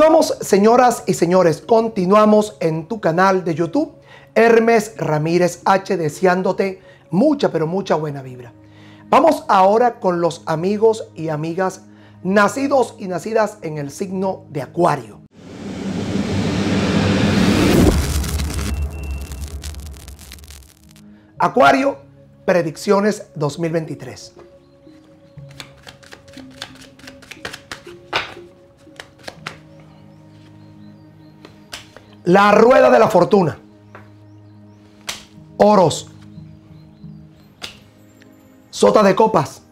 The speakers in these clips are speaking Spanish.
Continuamos, señoras y señores, continuamos en tu canal de YouTube, Hermes Ramírez H, deseándote mucha, pero mucha buena vibra. Vamos ahora con los amigos y amigas nacidos y nacidas en el signo de Acuario. Acuario, predicciones 2023. La rueda de la fortuna. Oros. Sota de copas.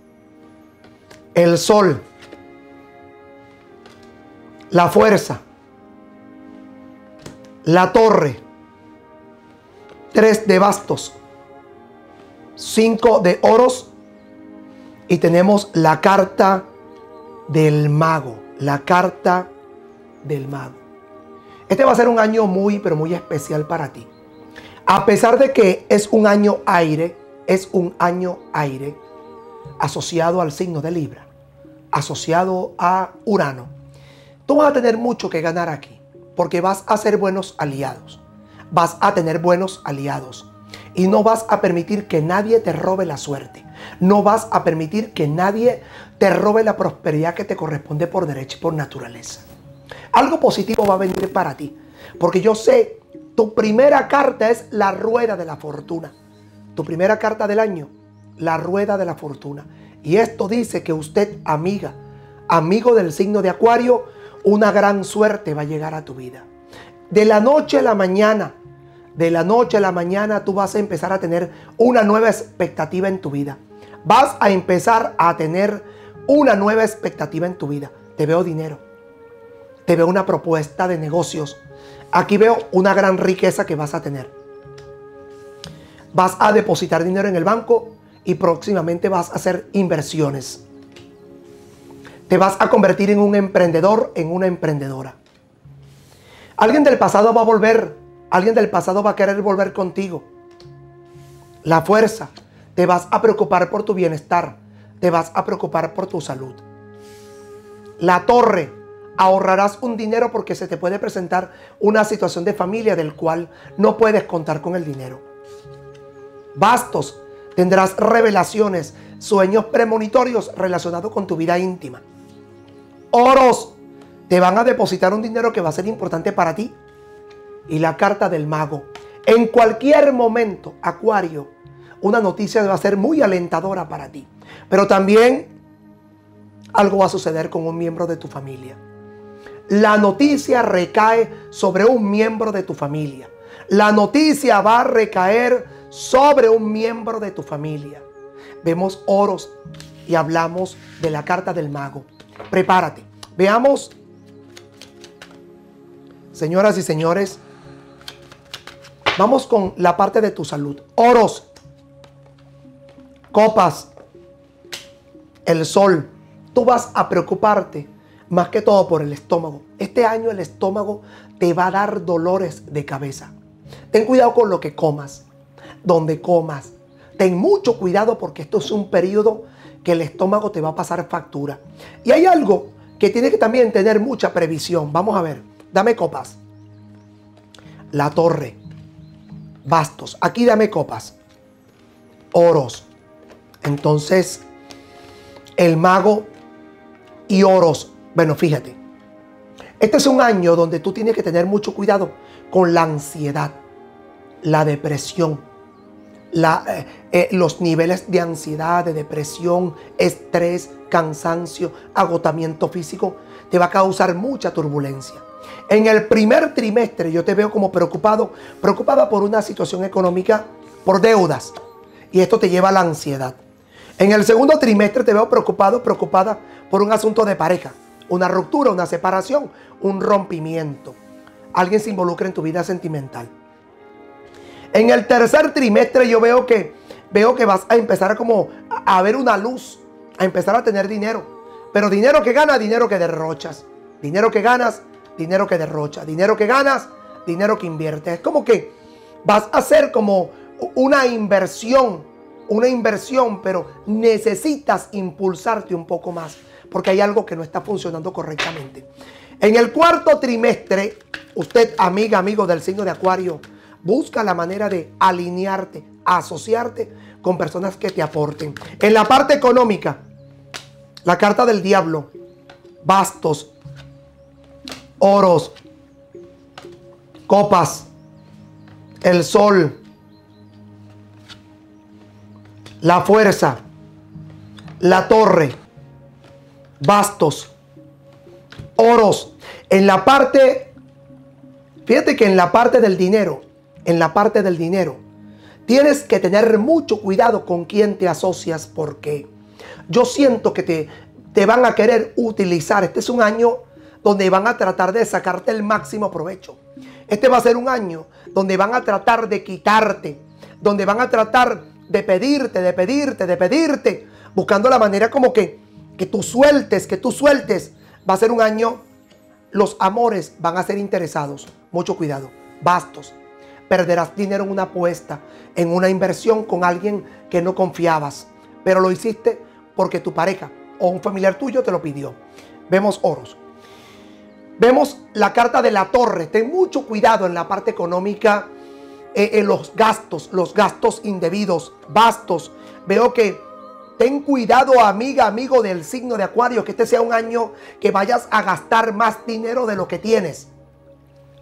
El sol. La fuerza. La torre. Tres de bastos. Cinco de oros. Y tenemos la carta del mago. La carta del mago. Este va a ser un año muy, pero muy especial para ti. A pesar de que es un año aire, es un año aire asociado al signo de Libra, asociado a Urano. Tú vas a tener mucho que ganar aquí, porque vas a ser buenos aliados. Vas a tener buenos aliados. Y no vas a permitir que nadie te robe la suerte. No vas a permitir que nadie te robe la prosperidad que te corresponde por derecho y por naturaleza. Algo positivo va a venir para ti. Porque yo sé, tu primera carta es la rueda de la fortuna. Tu primera carta del año, la rueda de la fortuna. Y esto dice que usted, amiga, amigo del signo de Acuario, una gran suerte va a llegar a tu vida. De la noche a la mañana, de la noche a la mañana tú vas a empezar a tener una nueva expectativa en tu vida. Vas a empezar a tener una nueva expectativa en tu vida. Te veo dinero te veo una propuesta de negocios. Aquí veo una gran riqueza que vas a tener. Vas a depositar dinero en el banco y próximamente vas a hacer inversiones. Te vas a convertir en un emprendedor, en una emprendedora. Alguien del pasado va a volver. Alguien del pasado va a querer volver contigo. La fuerza. Te vas a preocupar por tu bienestar. Te vas a preocupar por tu salud. La torre ahorrarás un dinero porque se te puede presentar una situación de familia del cual no puedes contar con el dinero. Bastos, tendrás revelaciones, sueños premonitorios relacionados con tu vida íntima. Oros, te van a depositar un dinero que va a ser importante para ti. Y la carta del mago. En cualquier momento, Acuario, una noticia va a ser muy alentadora para ti. Pero también algo va a suceder con un miembro de tu familia la noticia recae sobre un miembro de tu familia. La noticia va a recaer sobre un miembro de tu familia. Vemos oros y hablamos de la carta del mago. Prepárate. Veamos, señoras y señores, vamos con la parte de tu salud. Oros, copas, el sol. Tú vas a preocuparte más que todo por el estómago. Este año el estómago te va a dar dolores de cabeza. Ten cuidado con lo que comas, donde comas. Ten mucho cuidado porque esto es un periodo que el estómago te va a pasar factura. Y hay algo que tiene que también tener mucha previsión. Vamos a ver, dame copas. La torre, bastos. Aquí dame copas. Oros. Entonces, el mago y oros bueno, fíjate, este es un año donde tú tienes que tener mucho cuidado con la ansiedad, la depresión, eh, eh, los niveles de ansiedad, de depresión, estrés, cansancio, agotamiento físico, te va a causar mucha turbulencia. En el primer trimestre yo te veo como preocupado, preocupada por una situación económica, por deudas. Y esto te lleva a la ansiedad. En el segundo trimestre te veo preocupado, preocupada por un asunto de pareja una ruptura, una separación, un rompimiento. Alguien se involucra en tu vida sentimental. En el tercer trimestre yo veo que veo que vas a empezar como a ver una luz, a empezar a tener dinero. Pero dinero que gana, dinero que derrochas. Dinero que ganas, dinero que derrochas. Dinero que ganas, dinero que inviertes. Es como que vas a hacer como una inversión, una inversión, pero necesitas impulsarte un poco más porque hay algo que no está funcionando correctamente. En el cuarto trimestre, usted, amiga, amigo del signo de Acuario, busca la manera de alinearte, asociarte con personas que te aporten. En la parte económica, la carta del diablo, bastos, oros, copas, el sol, la fuerza, la torre, bastos, oros. En la parte, fíjate que en la parte del dinero, en la parte del dinero, tienes que tener mucho cuidado con quién te asocias porque yo siento que te, te van a querer utilizar. Este es un año donde van a tratar de sacarte el máximo provecho. Este va a ser un año donde van a tratar de quitarte, donde van a tratar de pedirte, de pedirte, de pedirte, buscando la manera como que, que tú sueltes, que tú sueltes. Va a ser un año, los amores van a ser interesados. Mucho cuidado. Bastos. Perderás dinero en una apuesta, en una inversión con alguien que no confiabas, pero lo hiciste porque tu pareja o un familiar tuyo te lo pidió. Vemos oros. Vemos la carta de la torre. Ten mucho cuidado en la parte económica, eh, en los gastos, los gastos indebidos, bastos. Veo que ten cuidado, amiga, amigo del signo de Acuario, que este sea un año que vayas a gastar más dinero de lo que tienes.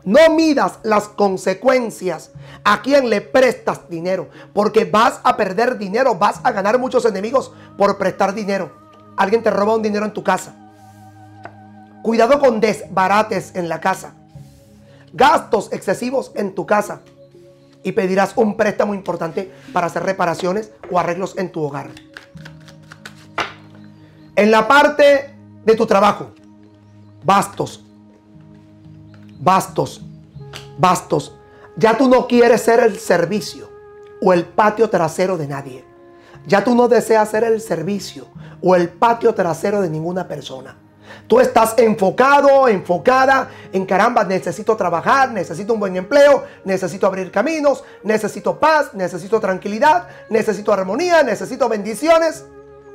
No midas las consecuencias a quien le prestas dinero, porque vas a perder dinero, vas a ganar muchos enemigos por prestar dinero. Alguien te roba un dinero en tu casa Cuidado con desbarates en la casa. Gastos excesivos en tu casa. Y pedirás un préstamo importante para hacer reparaciones o arreglos en tu hogar. En la parte de tu trabajo. Bastos. Bastos. Bastos. Ya tú no quieres ser el servicio o el patio trasero de nadie. Ya tú no deseas ser el servicio o el patio trasero de ninguna persona. Tú estás enfocado, enfocada en caramba, necesito trabajar, necesito un buen empleo, necesito abrir caminos, necesito paz, necesito tranquilidad, necesito armonía, necesito bendiciones.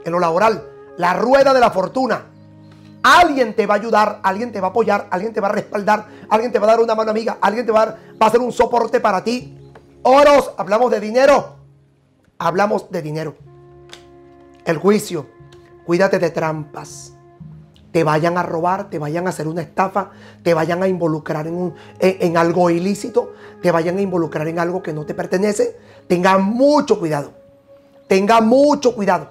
En lo laboral, la rueda de la fortuna. Alguien te va a ayudar, alguien te va a apoyar, alguien te va a respaldar, alguien te va a dar una mano amiga, alguien te va a, va a hacer un soporte para ti. Oros, hablamos de dinero. Hablamos de dinero. El juicio. Cuídate de trampas te vayan a robar, te vayan a hacer una estafa, te vayan a involucrar en, un, en, algo ilícito, te vayan a involucrar en algo que no te pertenece, tenga mucho cuidado. Tenga mucho cuidado.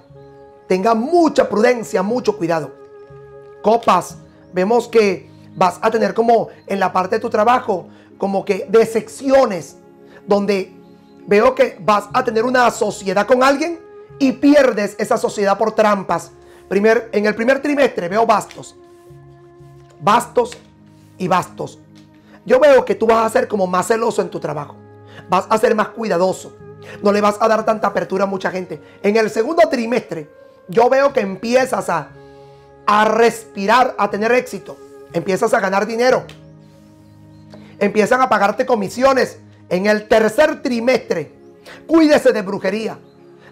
Tenga mucha prudencia, mucho cuidado. Copas, vemos que vas a tener como en la parte de tu trabajo, como que de secciones, donde veo que vas a tener una sociedad con alguien y pierdes esa sociedad por trampas en el primer trimestre veo bastos. Bastos y bastos. Yo veo que tú vas a ser como más celoso en tu trabajo. Vas a ser más cuidadoso. No le vas a dar tanta apertura a mucha gente. En el segundo trimestre, yo veo que empiezas a, a respirar, a tener éxito. Empiezas a ganar dinero. Empiezan a pagarte comisiones. En el tercer trimestre, cuídese de brujería.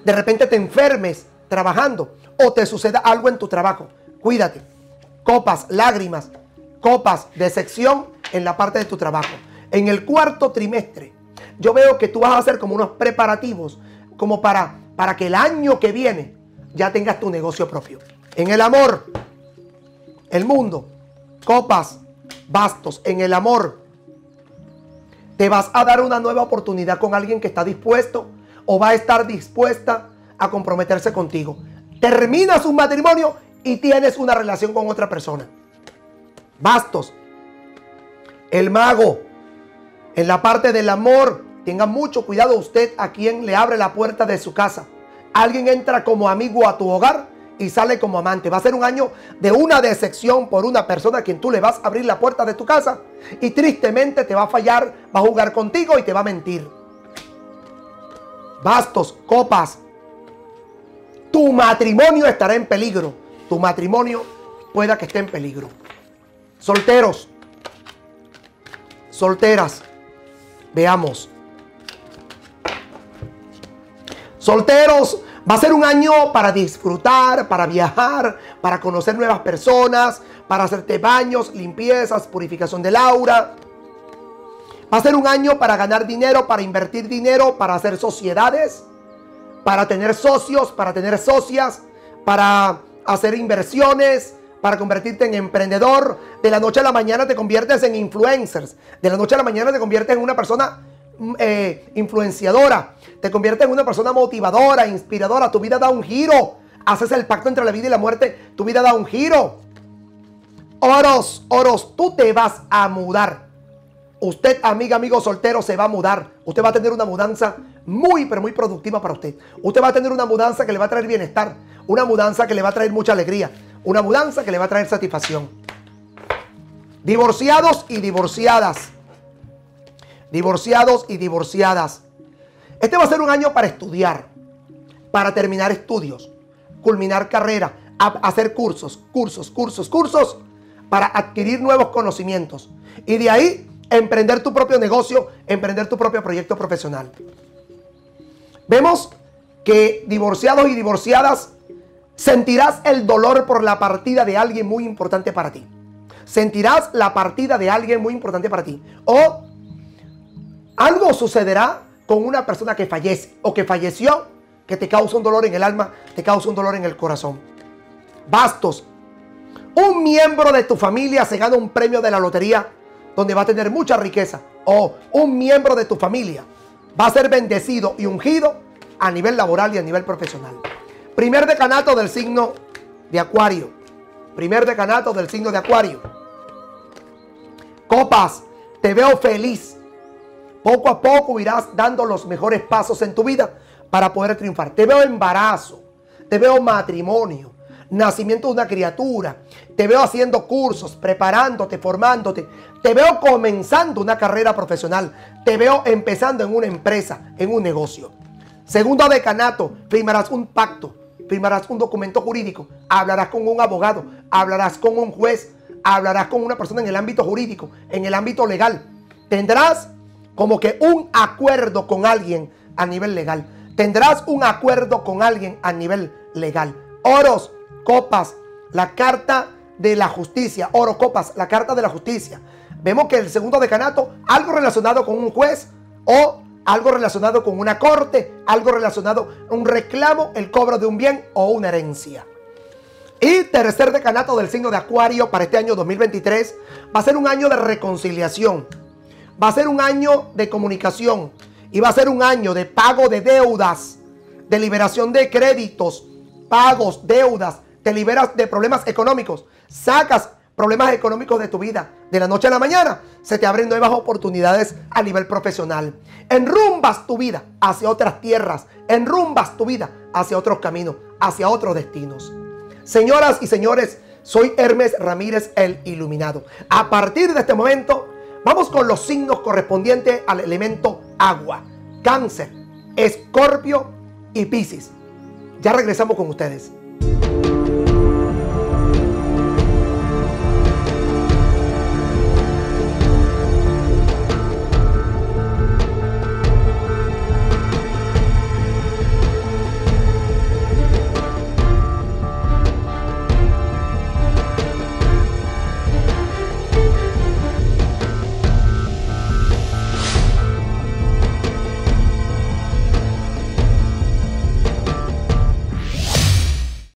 De repente te enfermes trabajando o te suceda algo en tu trabajo. Cuídate. Copas, lágrimas, copas de sección en la parte de tu trabajo. En el cuarto trimestre, yo veo que tú vas a hacer como unos preparativos, como para, para que el año que viene ya tengas tu negocio propio. En el amor, el mundo, copas, bastos, en el amor, te vas a dar una nueva oportunidad con alguien que está dispuesto o va a estar dispuesta a comprometerse contigo terminas un matrimonio y tienes una relación con otra persona. Bastos. El mago. En la parte del amor, tenga mucho cuidado usted a quien le abre la puerta de su casa. Alguien entra como amigo a tu hogar y sale como amante. Va a ser un año de una decepción por una persona a quien tú le vas a abrir la puerta de tu casa y tristemente te va a fallar, va a jugar contigo y te va a mentir. Bastos, copas, tu matrimonio estará en peligro. Tu matrimonio pueda que esté en peligro. Solteros, solteras, veamos. Solteros, Va a ser un año para disfrutar, para viajar, para conocer nuevas personas, para hacerte baños, limpiezas, purificación del aura. Va a ser un año para ganar dinero, para invertir dinero, para hacer sociedades, para tener socios, para tener socias, para hacer inversiones, para convertirte en emprendedor. De la noche a la mañana te conviertes en influencers. De la noche a la mañana te conviertes en una persona eh, influenciadora. Te conviertes en una persona motivadora, inspiradora. Tu vida da un giro. Haces el pacto entre la vida y la muerte. Tu vida da un giro. Oros, oros, tú te vas a mudar. Usted, amiga, amigo soltero, se va a mudar. Usted va a tener una mudanza muy, pero muy productiva para usted. Usted va a tener una mudanza que le va a traer bienestar. Una mudanza que le va a traer mucha alegría. Una mudanza que le va a traer satisfacción. Divorciados y divorciadas. Divorciados y divorciadas. Este va a ser un año para estudiar, para terminar estudios, culminar carrera, hacer cursos, cursos, cursos, cursos, para adquirir nuevos conocimientos. Y de ahí emprender tu propio negocio, emprender tu propio proyecto profesional. Vemos que divorciados y divorciadas sentirás el dolor por la partida de alguien muy importante para ti. Sentirás la partida de alguien muy importante para ti. O algo sucederá con una persona que fallece o que falleció, que te causa un dolor en el alma, te causa un dolor en el corazón. Bastos. Un miembro de tu familia se gana un premio de la lotería donde va a tener mucha riqueza. O un miembro de tu familia va a ser bendecido y ungido a nivel laboral y a nivel profesional. Primer decanato del signo de Acuario. Primer decanato del signo de Acuario. Copas, te veo feliz. Poco a poco irás dando los mejores pasos en tu vida para poder triunfar. Te veo embarazo, te veo matrimonio, nacimiento de una criatura. Te veo haciendo cursos, preparándote, formándote. Te veo comenzando una carrera profesional. Te veo empezando en una empresa, en un negocio. Segundo decanato, firmarás un pacto firmarás un documento jurídico, hablarás con un abogado, hablarás con un juez, hablarás con una persona en el ámbito jurídico, en el ámbito legal. Tendrás como que un acuerdo con alguien a nivel legal. Tendrás un acuerdo con alguien a nivel legal. Oros, copas, la carta de la justicia. Oro, copas, la carta de la justicia. Vemos que el segundo decanato, algo relacionado con un juez o algo relacionado con una corte, algo relacionado un reclamo, el cobro de un bien o una herencia. Y tercer decanato del signo de Acuario para este año 2023 va a ser un año de reconciliación, va a ser un año de comunicación y va a ser un año de pago de deudas, de liberación de créditos, pagos, deudas, te liberas de problemas económicos, sacas problemas económicos de tu vida. De la noche a la mañana se te abren nuevas oportunidades a nivel profesional. Enrumbas tu vida hacia otras tierras. Enrumbas tu vida hacia otros caminos, hacia otros destinos. Señoras y señores, soy Hermes Ramírez el Iluminado. A partir de este momento, vamos con los signos correspondientes al elemento agua. Cáncer, Escorpio y Piscis. Ya regresamos con ustedes.